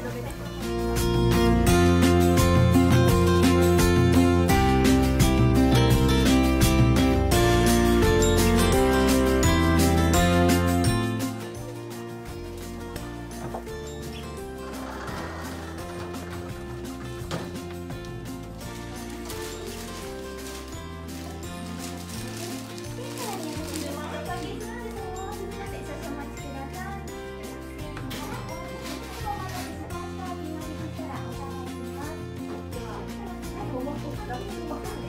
ねっ。咱们吧